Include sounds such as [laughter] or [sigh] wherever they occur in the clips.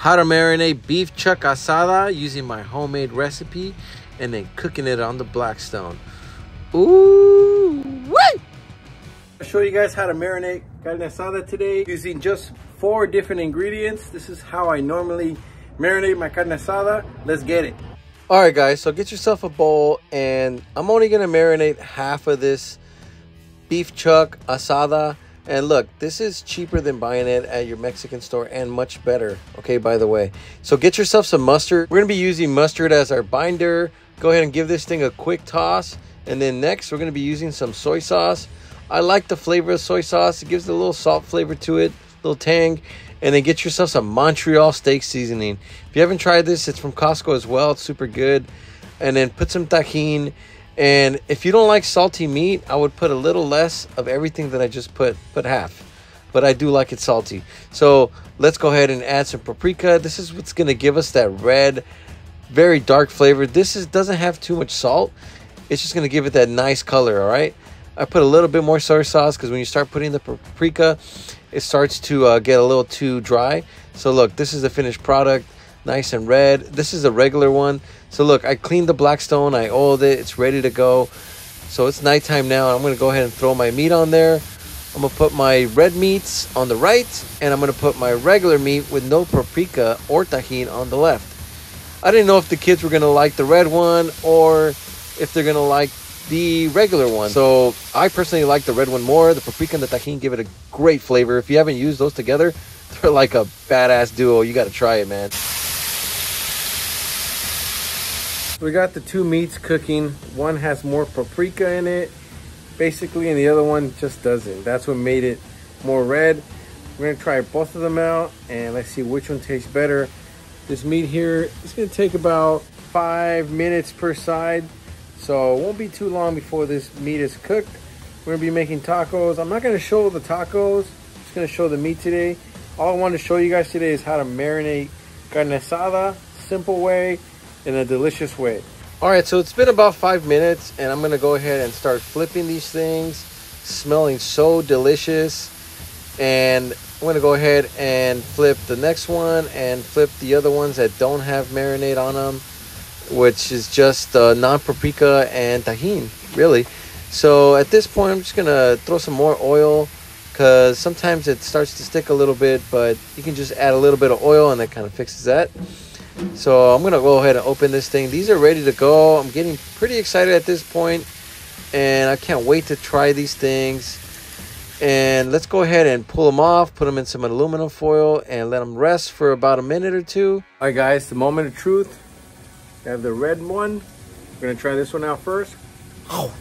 how to marinate beef chuck asada using my homemade recipe and then cooking it on the Blackstone. Ooh, wait! I'll show you guys how to marinate carne asada today using just four different ingredients. This is how I normally marinate my carne asada. Let's get it. All right, guys, so get yourself a bowl, and I'm only gonna marinate half of this beef chuck asada. And look, this is cheaper than buying it at your Mexican store and much better, okay, by the way. So get yourself some mustard. We're gonna be using mustard as our binder. Go ahead and give this thing a quick toss. And then next, we're gonna be using some soy sauce. I like the flavor of soy sauce. It gives a little salt flavor to it, a little tang and then get yourself some Montreal steak seasoning. If you haven't tried this, it's from Costco as well. It's super good. And then put some Tajín. And if you don't like salty meat, I would put a little less of everything that I just put, put half. But I do like it salty. So let's go ahead and add some paprika. This is what's gonna give us that red, very dark flavor. This is doesn't have too much salt. It's just gonna give it that nice color, all right? I put a little bit more soy sauce because when you start putting the paprika, it starts to uh, get a little too dry. So look, this is the finished product, nice and red. This is a regular one. So look, I cleaned the Blackstone, I oiled it, it's ready to go. So it's nighttime now. I'm gonna go ahead and throw my meat on there. I'm gonna put my red meats on the right, and I'm gonna put my regular meat with no paprika or Tajín on the left. I didn't know if the kids were gonna like the red one or if they're gonna like the regular one. So I personally like the red one more. The paprika and the Tajín give it a great flavor. If you haven't used those together, [laughs] they're like a badass duo. You got to try it, man. We got the two meats cooking. One has more paprika in it, basically, and the other one just doesn't. That's what made it more red. We're gonna try both of them out and let's see which one tastes better. This meat here, it's gonna take about five minutes per side. So it won't be too long before this meat is cooked. We're gonna be making tacos. I'm not gonna show the tacos, I'm just gonna show the meat today. All I wanted to show you guys today is how to marinate carne asada, simple way, in a delicious way. All right, so it's been about five minutes and I'm gonna go ahead and start flipping these things, smelling so delicious. And I'm gonna go ahead and flip the next one and flip the other ones that don't have marinade on them which is just uh, non-paprika and Tajín, really. So at this point, I'm just gonna throw some more oil because sometimes it starts to stick a little bit, but you can just add a little bit of oil and that kind of fixes that. So I'm gonna go ahead and open this thing. These are ready to go. I'm getting pretty excited at this point, and I can't wait to try these things. And let's go ahead and pull them off, put them in some aluminum foil, and let them rest for about a minute or two. All right, guys, the moment of truth. I have the red one. We're gonna try this one out first. Oh.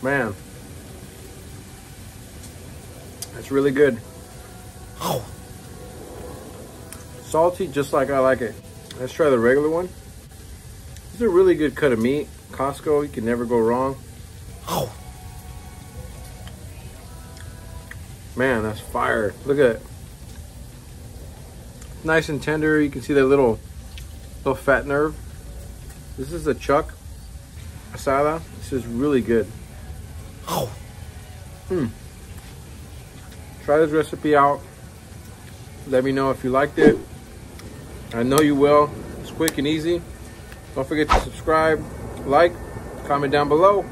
Man. That's really good. Oh. Salty, just like I like it. Let's try the regular one. This is a really good cut of meat. Costco, you can never go wrong. Oh. Man, that's fire. Look at it nice and tender. You can see that little little fat nerve. This is a chuck asada. This is really good. Oh. Hmm. Try this recipe out. Let me know if you liked it. I know you will. It's quick and easy. Don't forget to subscribe, like, comment down below.